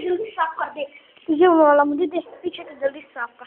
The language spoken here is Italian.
तो जल्दी साफ कर दे तुझे बोला मुझे देख पीछे तो जल्दी साफ कर